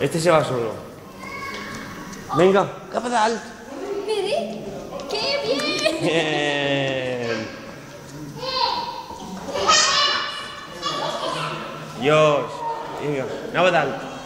Este se va solo. Venga, capa de. Mire, qué bien. Bien. Dios. Venga, capa de alto.